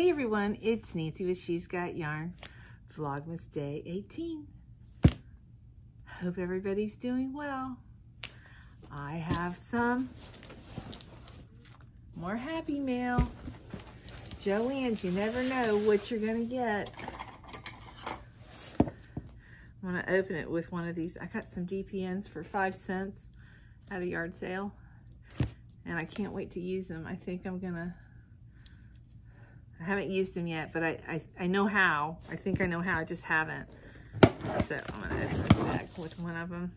Hey everyone, it's Nancy with She'z Got Yarn, Vlogust Day 18. Hope everybody's doing well. I have some more happy mail. Joann's, you never know what you're gonna get. I'm gonna open it with one of these. I got some DPNs for five cents at a yard sale and I can't wait to use them. I think I'm gonna I haven't used them yet, but I, I, I know how. I think I know how, I just haven't. So I'm gonna open this back with one of them.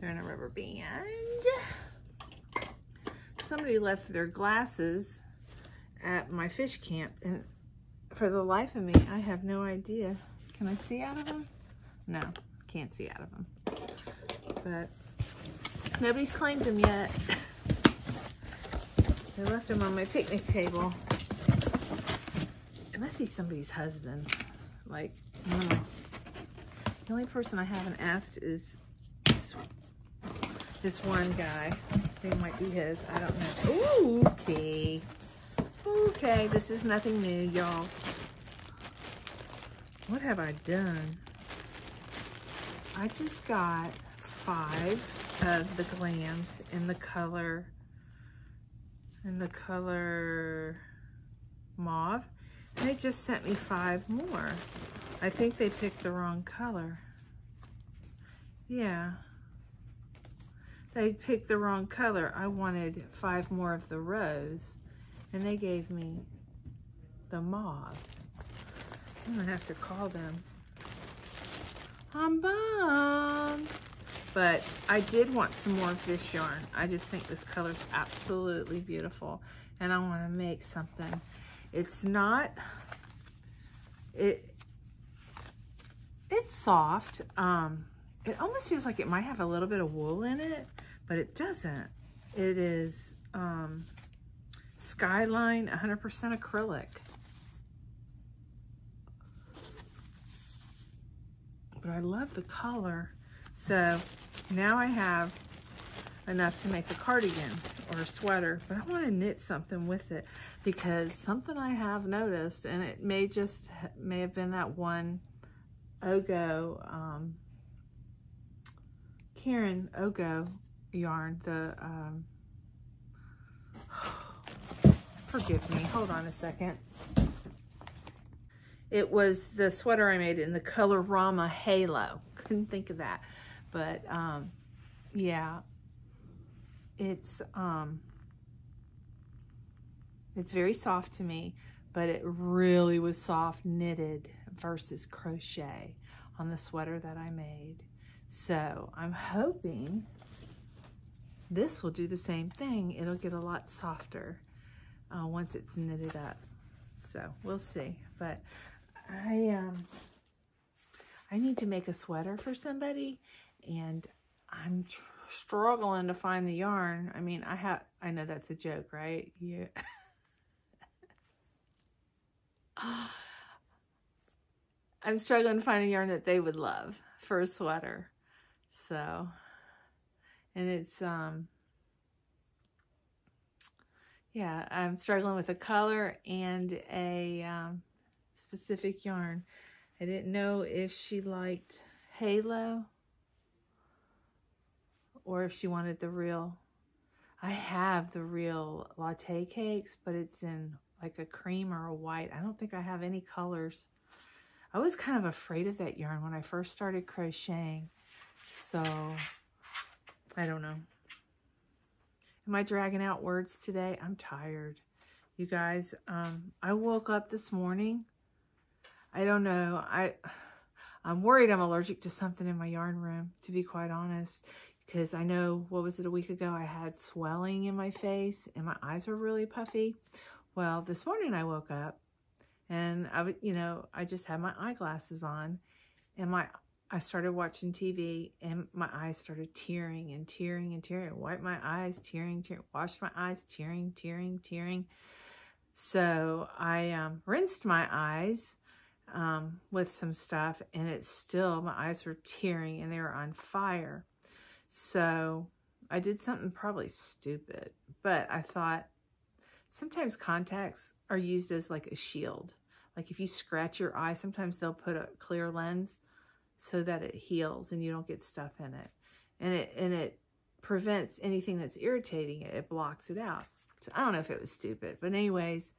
They're in a rubber band. Somebody left their glasses at my fish camp, and for the life of me, I have no idea. Can I see out of them? No, can't see out of them. But nobody's claimed them yet. they left them on my picnic table must be somebody's husband. Like, the only person I haven't asked is this, this one guy. They might be his. I don't know. Ooh, okay. Okay, this is nothing new, y'all. What have I done? I just got five of the glams in the color, in the color mauve. They just sent me five more. I think they picked the wrong color. Yeah. They picked the wrong color. I wanted five more of the rose, and they gave me the mauve. I'm gonna have to call them. I'm bummed. But I did want some more of this yarn. I just think this color is absolutely beautiful. And I wanna make something it's not, it, it's soft. Um, it almost feels like it might have a little bit of wool in it, but it doesn't. It is um, Skyline 100% acrylic. But I love the color. So now I have enough to make a cardigan or a sweater, but I want to knit something with it because something I have noticed, and it may just, may have been that one Ogo, um, Caron Ogo yarn, the, um, forgive me, hold on a second. It was the sweater I made in the Colorama Halo. Couldn't think of that. But, um, yeah, it's, um, it's very soft to me, but it really was soft knitted versus crochet on the sweater that I made. So I'm hoping this will do the same thing. It'll get a lot softer uh, once it's knitted up. So we'll see. But I um I need to make a sweater for somebody and I'm struggling to find the yarn. I mean, I have I know that's a joke, right? Yeah. I'm struggling to find a yarn that they would love for a sweater. So, and it's, um, yeah, I'm struggling with a color and a um, specific yarn. I didn't know if she liked Halo or if she wanted the real. I have the real latte cakes, but it's in like a cream or a white. I don't think I have any colors. I was kind of afraid of that yarn when I first started crocheting. So, I don't know. Am I dragging out words today? I'm tired. You guys, um, I woke up this morning. I don't know. I, I'm worried I'm allergic to something in my yarn room, to be quite honest. Because I know, what was it, a week ago, I had swelling in my face and my eyes were really puffy. Well, this morning I woke up and I would, you know, I just had my eyeglasses on and my, I started watching TV and my eyes started tearing and tearing and tearing. Wiped my eyes, tearing, tearing, washed my eyes, tearing, tearing, tearing. So I um, rinsed my eyes um, with some stuff and it's still, my eyes were tearing and they were on fire. So I did something probably stupid, but I thought, sometimes contacts are used as like a shield. Like if you scratch your eye, sometimes they'll put a clear lens so that it heals and you don't get stuff in it. And it and it prevents anything that's irritating it. It blocks it out. So I don't know if it was stupid. But anyways,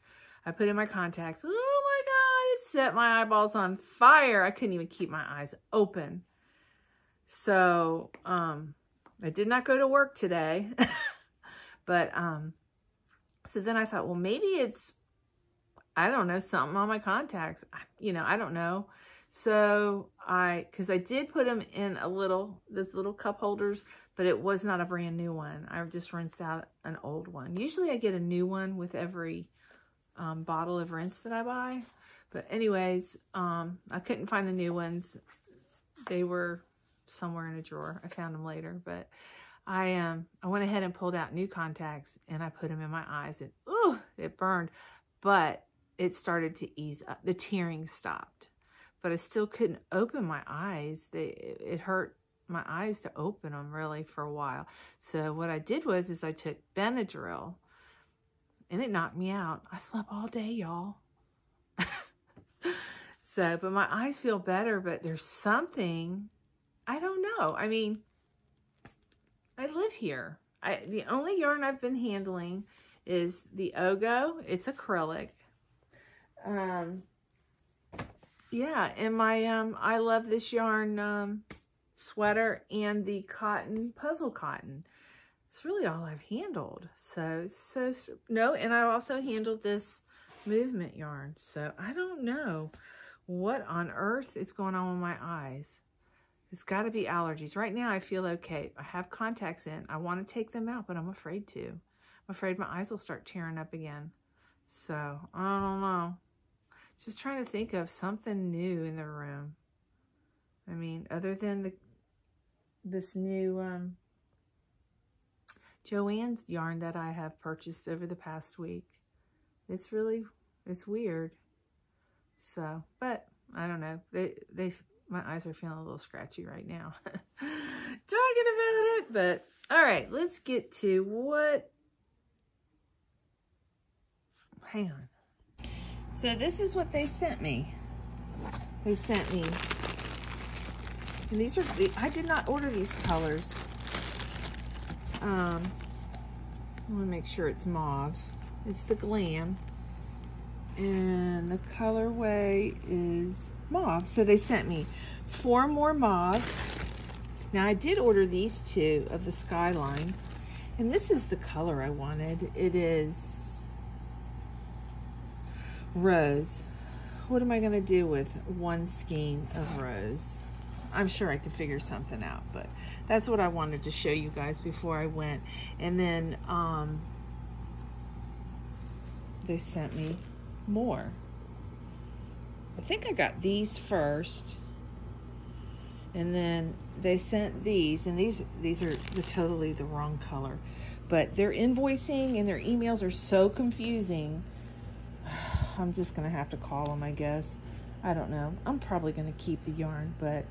I put in my contacts. Oh my God, it set my eyeballs on fire. I couldn't even keep my eyes open. So um, I did not go to work today. but um, so then I thought, well, maybe it's, I don't know, something on my contacts. You know, I don't know. So I, because I did put them in a little, this little cup holders, but it was not a brand new one. I just rinsed out an old one. Usually I get a new one with every um, bottle of rinse that I buy. But anyways, um, I couldn't find the new ones. They were somewhere in a drawer. I found them later, but I um I went ahead and pulled out new contacts and I put them in my eyes and ooh, it burned, but it started to ease up. The tearing stopped, but I still couldn't open my eyes. They it hurt my eyes to open them really for a while. So what I did was is I took Benadryl and it knocked me out. I slept all day, y'all. so, but my eyes feel better, but there's something, know. I mean, I live here. I The only yarn I've been handling is the Ogo. It's acrylic. Um, yeah, and my, um, I love this yarn um, sweater and the cotton, puzzle cotton. It's really all I've handled. So, so, no, and I also handled this movement yarn. So, I don't know what on earth is going on with my eyes. It's got to be allergies. Right now, I feel okay. I have contacts in. I want to take them out, but I'm afraid to. I'm afraid my eyes will start tearing up again. So, I don't know. Just trying to think of something new in the room. I mean, other than the this new um, Joann's yarn that I have purchased over the past week. It's really, it's weird. So, but I don't know. They, they my eyes are feeling a little scratchy right now. Talking about it, but all right, let's get to what, hang on. So this is what they sent me. They sent me, and these are, I did not order these colors. Um, I want to make sure it's mauve. It's the Glam. And the colorway is mauve. So they sent me four more mauve. Now I did order these two of the Skyline. And this is the color I wanted. It is rose. What am I going to do with one skein of rose? I'm sure I could figure something out, but that's what I wanted to show you guys before I went. And then um, they sent me more. I think I got these first. And then they sent these, and these these are the, totally the wrong color. But their invoicing and their emails are so confusing. I'm just going to have to call them, I guess. I don't know. I'm probably going to keep the yarn, but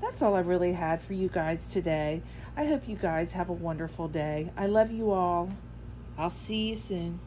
that's all I really had for you guys today. I hope you guys have a wonderful day. I love you all. I'll see you soon.